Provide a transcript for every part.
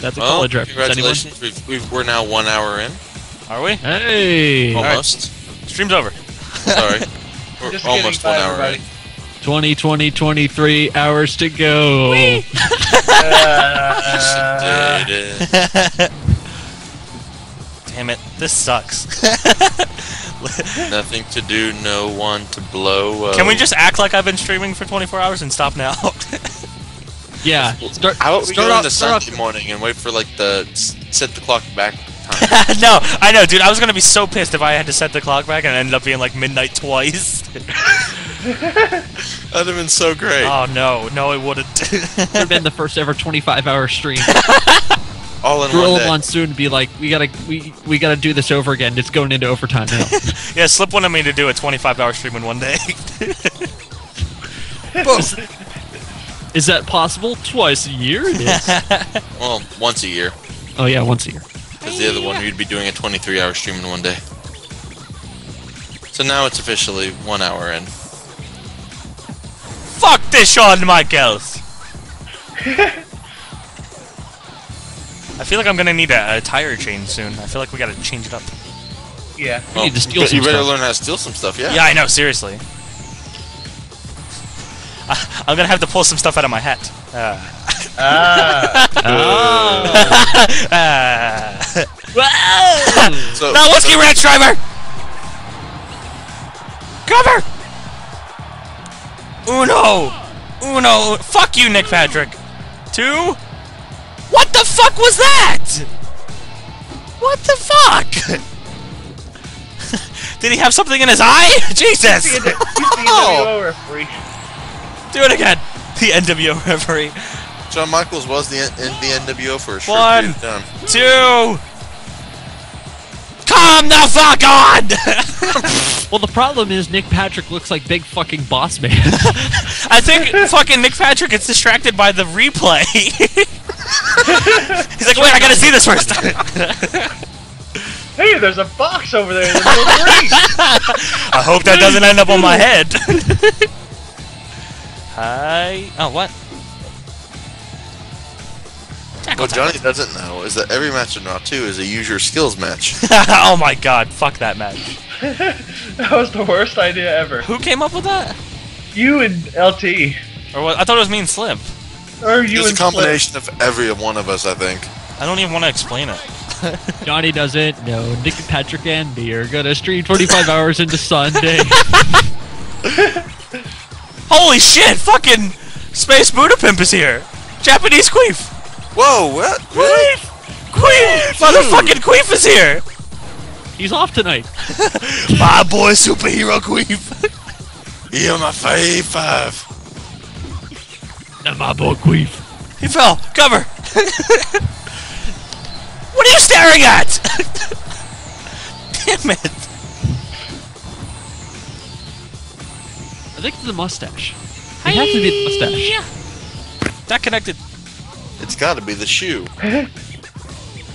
That's a Well, college reference. Congratulations. We've, we've, we're now one hour in. Are we? Hey, Almost. Stream's over. Sorry. We're Just almost kidding, one bye, hour everybody. in. 20, 20, 23 hours to go. Uh, Damn it, this sucks. Nothing to do, no one to blow. Uh, Can we just act like I've been streaming for 24 hours and stop now? Yeah. Start, How about we start go off, into start Sunday off, morning and wait for like the set the clock back time? no, I know, dude. I was gonna be so pissed if I had to set the clock back and it ended up being like midnight twice. That'd have been so great. oh no, no, it wouldn't. would have been the first ever 25 hour stream. All in Gorilla one day. Monsoon would be like, we gotta, we, we gotta do this over again. It's going into overtime now. yeah, Slip wanted me to do a 25 hour stream in one day. Is that possible? Twice a year? It is. Well, once a year. oh yeah, once a year. Because the other one, you'd be doing a 23 hour stream in one day. So now it's officially one hour in. Fuck this, Shawn Michaels. I feel like I'm gonna need a, a tire change soon. I feel like we gotta change it up. yeah. We need to oh, steal you some better stuff. learn how to steal some stuff, yeah? Yeah, I know, seriously. I, I'm gonna have to pull some stuff out of my hat. Uh, Ah. uh, So, no, whiskey ranch driver! Cover! Uno! Uno! Fuck you, Nick Patrick! Two? What the fuck was that? What the fuck? Did he have something in his eye? Jesus! He's the Oh. NWO referee. Do it again! The NWO referee. Shawn Michaels was the in the NWO for a short One. period of time. Two! Come the fuck on! Well, the problem is Nick Patrick looks like big fucking boss man. I think fucking Nick Patrick gets distracted by the replay. He's like, wait, I gotta see this first. Hey, there's a box over there in the middle of the ring. I hope that doesn't end up on my head. Hi. Oh, what? Tackle, What Johnny doesn't know is that every match in Raw 2 is a use your skills match. oh my god, fuck that match. that was the worst idea ever. Who came up with that? You and LT. Or what? I thought it was me and Slim. Or you It's a and combination of every one of us, I think. I don't even want to explain it. Johnny doesn't. No, Nick Patrick and me are gonna stream 25 hours into Sunday. Holy shit! Fucking Space Buddha Pimp is here. Japanese queef. Whoa, what? Really? Queef. Motherfucking queef is here. He's off tonight. My boy, superhero queef. You're my fave five. And my boy Queef. He fell. Cover. what are you staring at? Damn it. I think it's the mustache. It has to be the mustache. That connected. It's gotta be the shoe.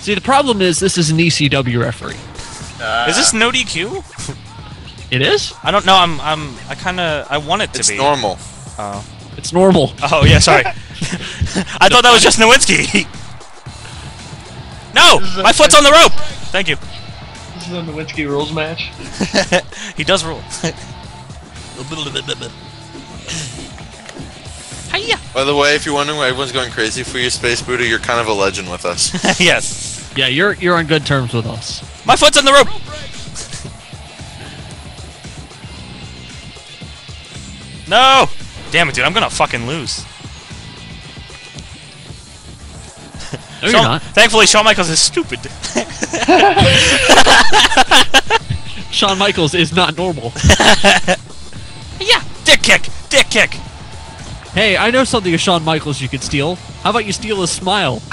See, the problem is this is an ECW referee. Uh, Is this no DQ? It is? I don't know. I'm. I'm. I kind of. I want it to It's be. It's normal. Oh. It's normal. Oh yeah. Sorry. I thought that was just Nowinski. no, This a- my foot's on the rope. Thank you. This is a Nowinski rules match. He does rule. Hiya. By the way, if you're wondering why everyone's going crazy for you, Space Buddha, you're kind of a legend with us. yes. Yeah, you're you're on good terms with us. My foot's on the rope. no. Damn it, dude. I'm gonna fucking lose. No, you're not. Thankfully, Shawn Michaels is stupid. Shawn Michaels is not normal. yeah. Dick kick. Dick kick. hey, I know something of Shawn Michaels you could steal. How about you steal his smile?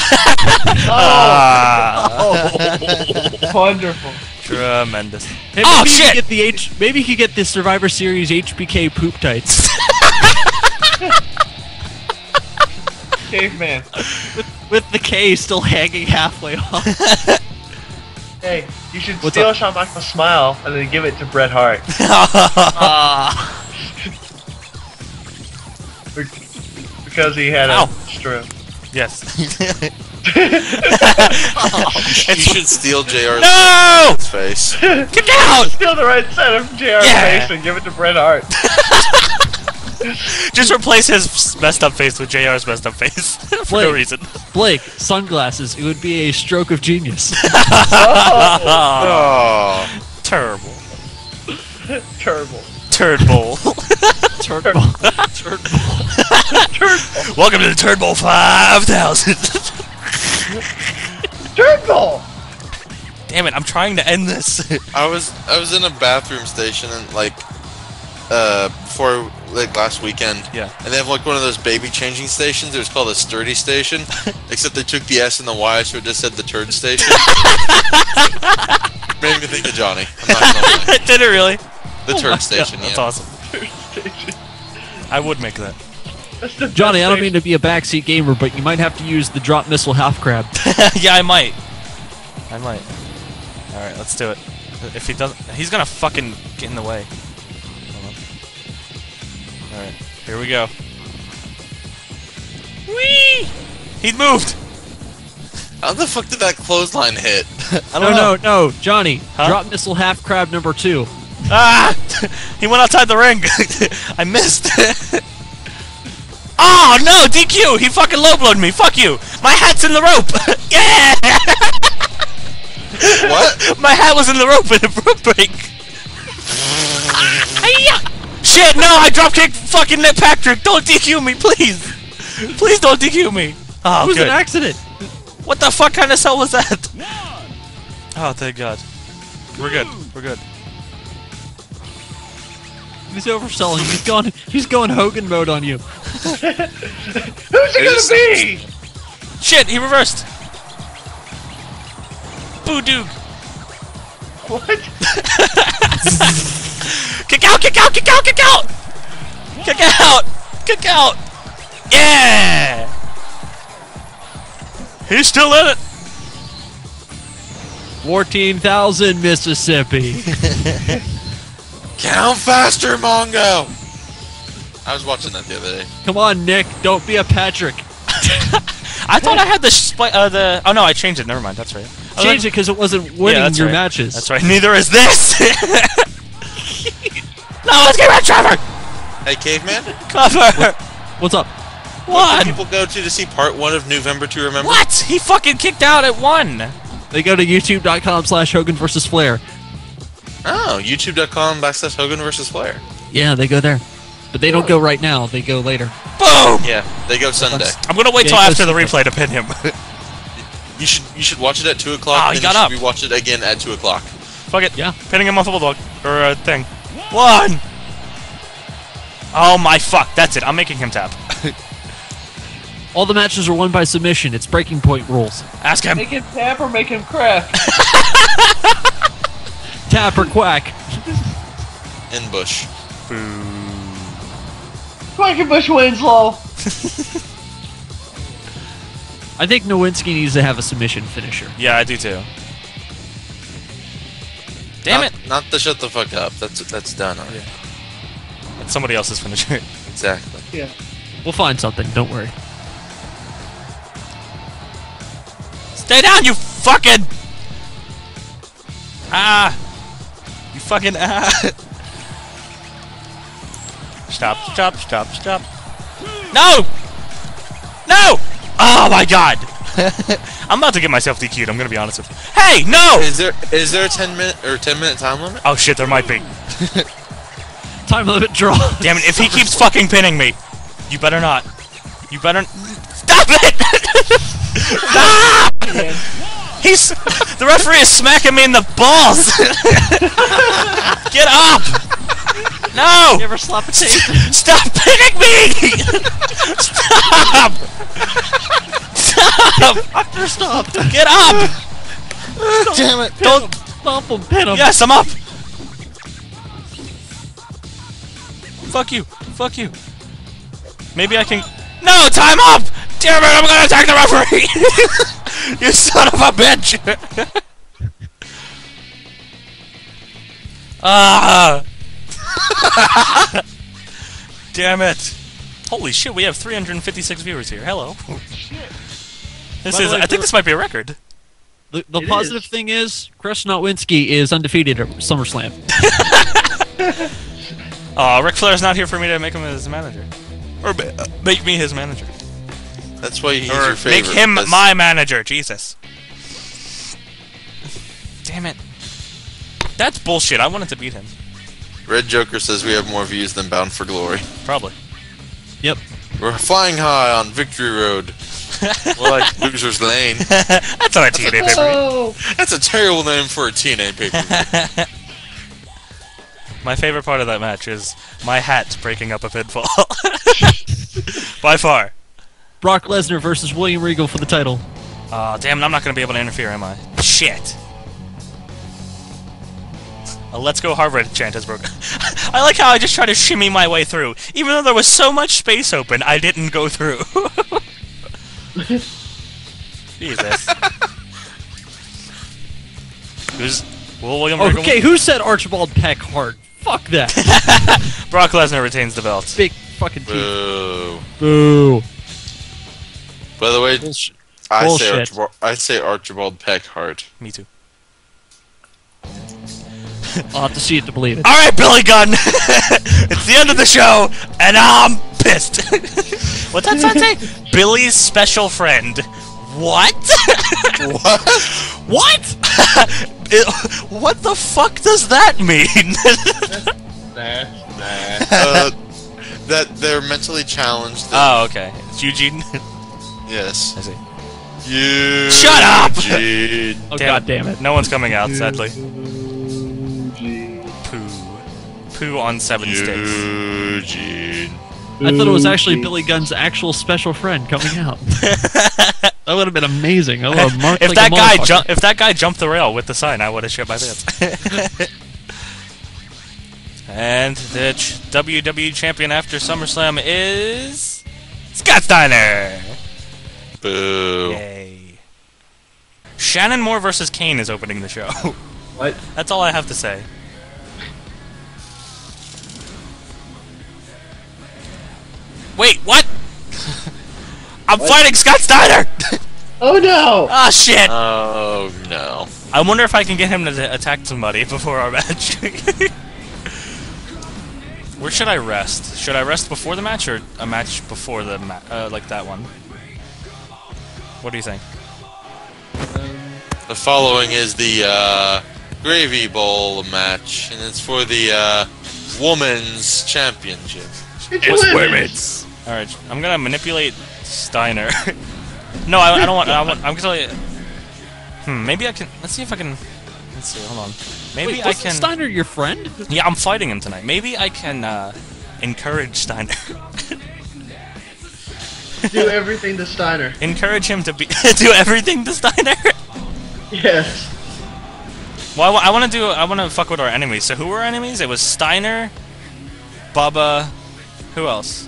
Oh, Wonderful. Tremendous. Hey, Oh, maybe he shit! could Get the H- maybe he could get the Survivor Series HBK poop tights. Caveman. with the K still hanging halfway off. Hey, you should What's steal up? Shawn Michaels' smile and then give it to Bret Hart. Ah. Because he had Ow. a strip. Yes. You should steal JR's no! face. Kick out! Steal the right side of JR's Yeah. face and give it to Bret Hart. Just replace his messed up face with JR's messed up face. For no reason. Blake, sunglasses. It would be a stroke of genius. Oh. oh. Terrible. Terrible. Turd Bowl. Turd ball. Turd ball. Turd Welcome to the Turd Bowl 5000. Turtle! Damn it, I'm trying to end this. I was I was in a bathroom station and like uh before like last weekend. Yeah. And they have like one of those baby changing stations. It was called a sturdy station, except they took the S and the Y, so it just said the turd station. Made me think of Johnny. I'm not gonna lie. Did it really? The turd station. That's yeah. awesome. I would make that. Johnny, I don't mean to be a backseat gamer, but you might have to use the drop missile half crab. yeah, I might. I might. Alright, let's do it. If he doesn't, he's gonna fucking get in the way. Alright, here we go. Whee! He moved! How the fuck did that clothesline hit? I No, don't know. no, no, Johnny. Huh? Drop missile half crab number two. Ah! he went outside the ring! I missed! oh no! DQ! He fucking low blowed me! Fuck you! My hat's in the rope! yeah! what? My hat was in the rope in a rope break! Shit, no! I drop kicked fucking Nick Patrick! Don't DQ me, please! Please don't DQ me! Oh, it was good. an accident. What the fuck kind of cell was that? Oh, thank God. We're good. We're good. He's overselling. He's going. He's going Hogan mode on you. Who's it It gonna be? Shit, he reversed! Boo Duke! What? Kick out, kick out, kick out, kick out! Kick out! Kick out! Yeah! He's still in it! Fourteen thousand Mississippi. Count faster, Mongo! I was watching that the other day. Come on, Nick. Don't be a Patrick. I thought I had the spli- uh, the oh no I changed it never mind that's right Change that- it because it wasn't winning that's your right. matches. that's right neither is this no let's get rid of Trevor Hey, caveman. cover What's up? what People go to to see part one of November to remember. what he fucking kicked out at one They go to youtube.com slash Hogan versus Flair. Oh, YouTube.com backslash Hogan versus Flair. Yeah, they go there. But they don't go right now. They go later. boom Yeah, they go Sunday. I'm gonna wait Yeah, till he after the goes- replay to pin him You should you should watch it at two o'clock. Oh, and he then got you up. should watch it again at two o'clock. fuck it Yeah. pinning him off a bulldog or a thing one oh my fuck that's it I'm making him tap All the matches are won by submission. It's breaking point rules. ask him Make him tap or make him craft? Tap or quack. In Bush. Quackenbush Winslow. I think Nowinski needs to have a submission finisher. yeah I do too damn not, it Not the shut the fuck up. That's that's done already. it's somebody else's finisher Exactly. Yeah. We'll find something. Don't worry. Stay down, you fucking! Ah! You fucking ass. Stop, stop, stop, stop. No! No! Oh my god! I'm about to get myself DQ'd, I'm gonna be honest with you. Hey, no! Is there is there a ten minute or ten minute time limit? Oh shit, there might be. Time limit draw. Damn it, if he keeps fucking pinning me, you better not. You better. Stop it! Stop! He's. The referee is smacking me in the balls! Get up! No! Never slap a tape. Stop pinning me! Stop! Stop! Doctor, stop. Get up! Damn it! Don't. Stomp him. Pin him. Yes, I'm up! Fuck you. Fuck you. Maybe I can. No, time up! Damn it, I'm gonna attack the referee! you son of a bitch! ah! Damn it. Holy shit, we have 356 viewers here. Hello. This By is. way, I think this might be a record. The, the positive is. thing is, Chris Nowinski is undefeated at SummerSlam. Oh, Ric Flair's not here for me to make him his manager, or ma- uh, make me his manager, That's why he's or your favorite. make him because- my manager. Jesus. Damn it. That's bullshit. I wanted to beat him. Red Joker says we have more views than Bound for Glory. Probably. Yep. We're flying high on Victory Road. We're like Loser's Lane. That's not a TNA pay per That's a terrible name for a TNA paper. My favorite part of that match is my hat breaking up a pinfall. By far. Brock Lesnar versus William Regal for the title. Aw, damn I'm not gonna be able to interfere, am I? Shit. A let's go Harvard chant has broken. I like how I just tried to shimmy my way through. Even though there was so much space open, I didn't go through. Jesus. Who's. Will William Regal- Okay, who said Archibald Peck Hart? Fuck that. Brock Lesnar retains the belt. Big fucking teeth. Boo. Boo. By the way, Bullshit. I say, Bullshit. Archibald, I say Archibald Peckhart. Me too. I'll have to see it to believe it. Alright, Billy Gunn! it's the end of the show, and I'm pissed! What's that sign say? Billy's special friend. What? What? what? It- what the fuck does that mean? that's that. uh, that they're mentally challenged. oh, okay. It's Eugene. Yes. I see. You. Shut up! Eugene. Oh god damn it. No one's coming out, sadly. Poo. Poo on seven sticks. Eugene. I thought it was actually Billy Gunn's actual special friend coming out. that would have been amazing. I would have marked if like that guy ju- if that guy jumped the rail with the sign, I would have shit my pants. and the ch- WWE champion after SummerSlam is Scott Steiner. Boo. Yay! Shannon Moore versus Kane is opening the show. What? That's all I have to say. Wait, what? I'm fighting Scott Steiner. Oh no! Ah, shit. Oh no. I wonder if I can get him to attack somebody before our match. Where should I rest? Should I rest before the match or a match before the ma- uh, like that one? What do you think? The following is the uh, Gravy Bowl match, and it's for the uh, Women's Championship. It's women's. All right, I'm gonna manipulate Steiner. no, I, I don't want. I want I'm gonna. Hmm, maybe I can. Let's see if I can. Let's see. Hold on. Maybe Wait, I can. Steiner your friend? Yeah, I'm fighting him tonight. Maybe I can uh, encourage Steiner. Do everything to Steiner. encourage him to be do everything to Steiner. Yes. well, I, want to do. I want to fuck with our enemies. So who were our enemies? It was Steiner, Bubba. Who else?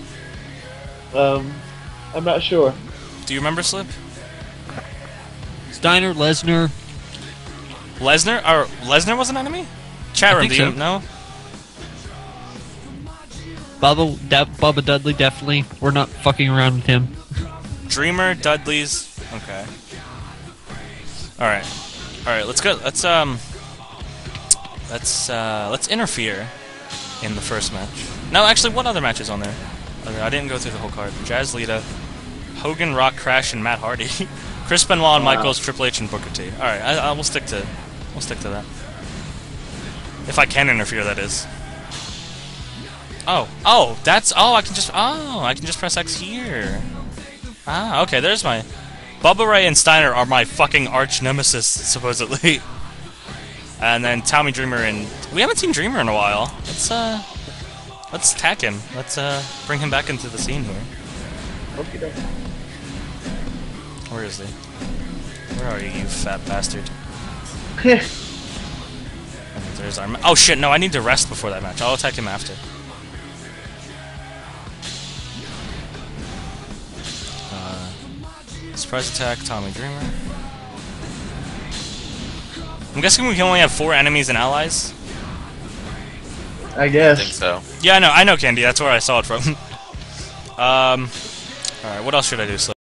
Um, I'm not sure. Do you remember Slip? Steiner, Lesnar. Lesnar? Or Lesnar was an enemy? Chat I room, do you so. know? Bubba, De- Bubba Dudley, definitely. We're not fucking around with him. Dreamer, Dudley's. Okay. All right. All right. Let's go. Let's um. Let's uh. Let's interfere in the first match. No, actually, what other matches on there? Okay, I didn't go through the whole card. Jazz Lita, Hogan, Rock, Crash, and Matt Hardy. Chris Benoit and Wow. Michaels, Triple H, and Booker T. All right. I, I will stick to. We'll stick to that. If I can interfere, that is. Oh, oh, that's oh, I can just oh, I can just press X here. Ah, okay, there's my Bubba Ray and Steiner are my fucking arch nemesis, supposedly. And then Tommy Dreamer and we haven't seen Dreamer in a while. Let's uh let's attack him. Let's uh bring him back into the scene here. Where is he? Where are you, you fat bastard? There's our Oh shit, no, I need to rest before that match. I'll attack him after. Surprise attack, Tommy Dreamer. I'm guessing we can only have four enemies and allies. I guess. I guess. think so. Yeah, I know, I know, Candy. That's where I saw it from. um, all right, what else should I do? So